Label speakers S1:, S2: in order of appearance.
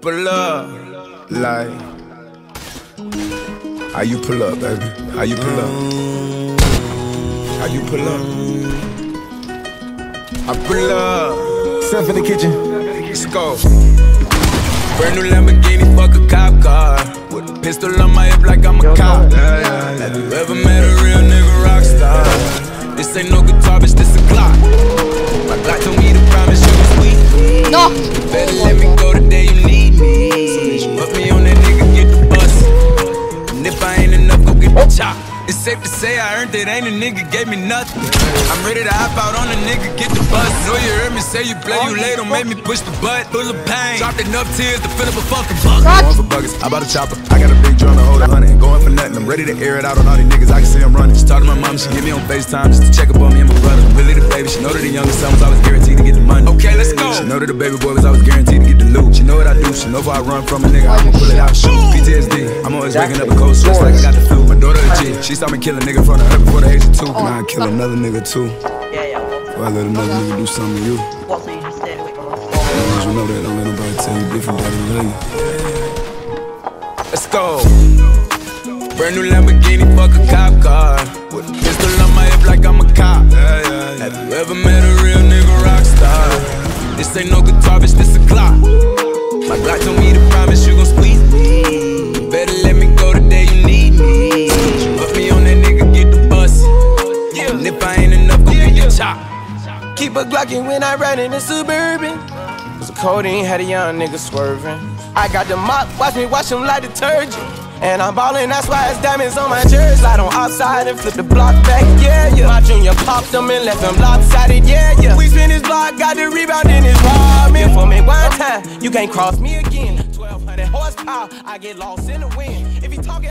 S1: pull up, like. How you pull up, baby? How you pull up? How you pull up? I pull up.
S2: Stuff in the kitchen.
S1: Let's go. Brand new Lamborghini, fuck a cop car. With a pistol on my hip like I'm a cop. Have you ever met a real nigga rock star? This ain't no guitar, bitch, It's safe to say I earned it, ain't a nigga gave me nothing. I'm ready to hop out on a nigga, get the bus. Know you heard me say you play, you late, don't make me push the butt. Full of pain, dropped enough tears to fill up a fucking bucket.
S3: Rock.
S1: Going for buggers, I bought a chopper. I got a big drum to hold a hundred. Going for nothing, I'm ready to air it out on all these niggas. I can see I'm running. She talked to my mom, she get me on FaceTime just to check up on me and my brother. Really the baby, she know that the youngest son was always guaranteed to get the money. Okay, let's go. She know that the baby boy was always guaranteed to get the loot. She know what I do, she know if I run from a nigga, I'ma pull it out, shoot. PTSD, I'm always waking up a cold sweats like I got the flu. My daughter a G, she saw me kill a nigga in front of her before the age of two. Oh. Now I kill another nigga too.
S4: Yeah, yeah.
S1: Or I let another nigga do something to you.
S4: What, so you just stayed away from us?
S1: As long as you know that, don't let nobody tell you different, daddy love you. Let's go. Brand new Lamborghini, fuck a cop car. With a pistol on my hip like I'm a cop. Have you ever met a real nigga rock star? This ain't no guitar, bitch, this a Glock. My Glock told me to
S5: Keep a Glockin' when I ride in the Suburban. Cause the codeine had a young nigga swerving. I got the mop, watch me wash him like detergent. And I'm ballin', that's why it's diamonds on my jersey. Slide on outside and flip the block back, yeah, yeah. My junior popped them and left them lopsided, yeah, yeah. We spin his block, got the rebound in his robbing. For me one time, you can't cross me again. 1200 horsepower, I get lost in the wind. If he talking